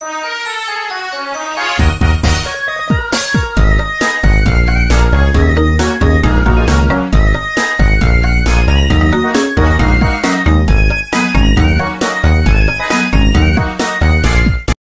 Bye.